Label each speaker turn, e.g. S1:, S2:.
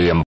S1: เตรียม